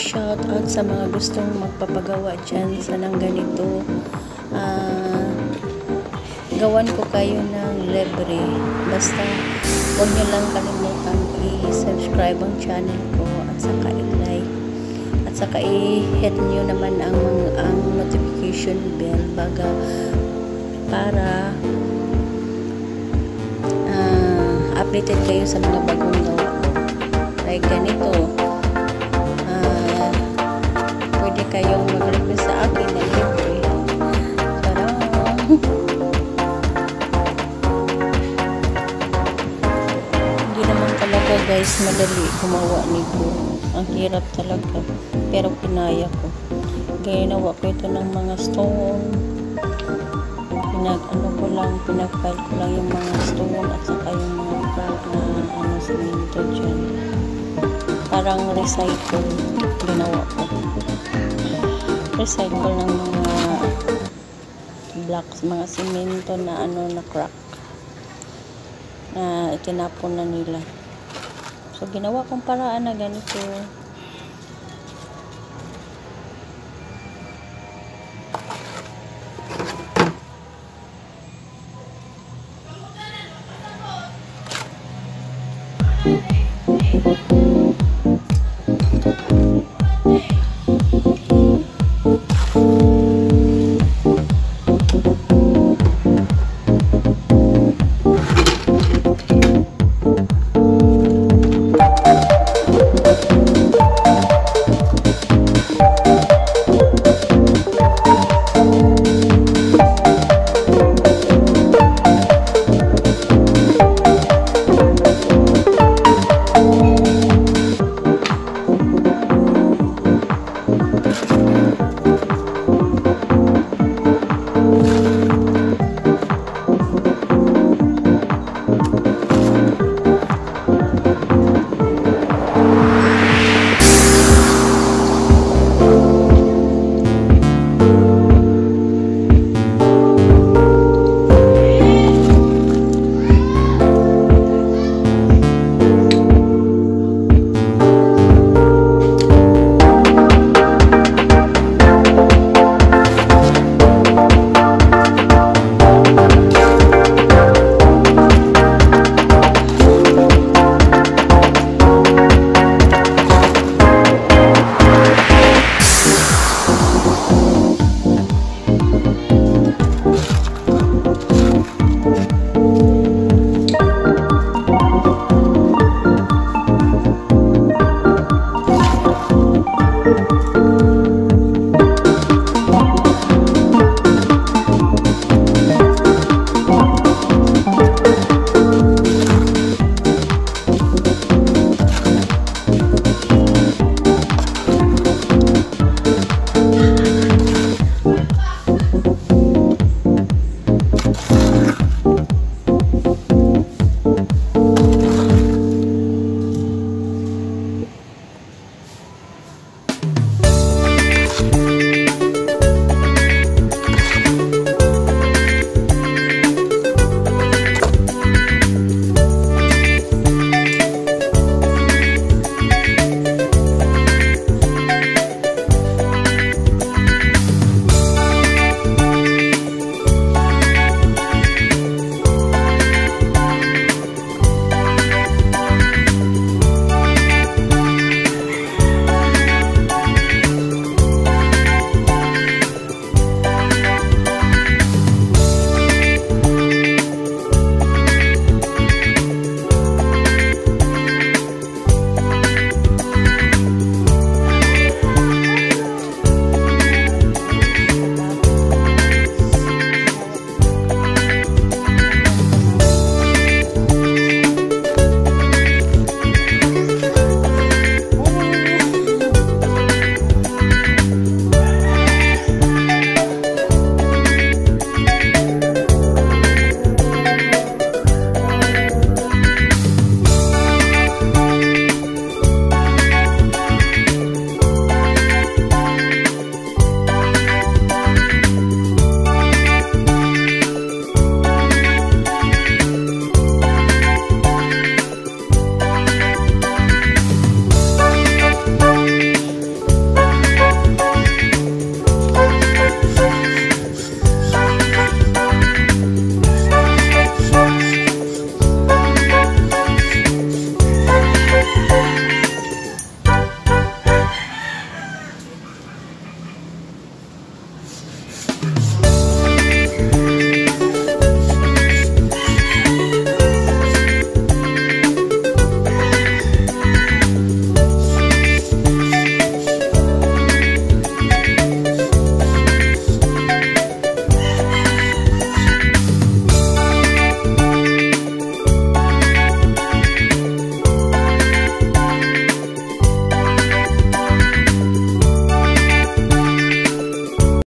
Shout out sa mga gustong magpapagawa dyan sa nang ganito. Ah, gawan ko kayo ng libre. Basta, huwag nyo lang kalimutan i-subscribe ang channel ko at saka i-like. At saka i-hit nyo naman ang, ang notification bell baga para ah, updated kayo sa mga bagong gawa. Like ganito. Guys madali gumawa nito. Ang hirap talaga. Pero pinaya ko. Ginawa ko ito ng mga stone. Pinag ano ko lang, pinag-file ko lang yung mga stone at saka yung mga crack na ano simento dyan. Parang recycle ginawa ko. Recycle ng mga blocks, mga simento na ano na crack na itinapon na nila. So, ginawa kong paraan na ganito.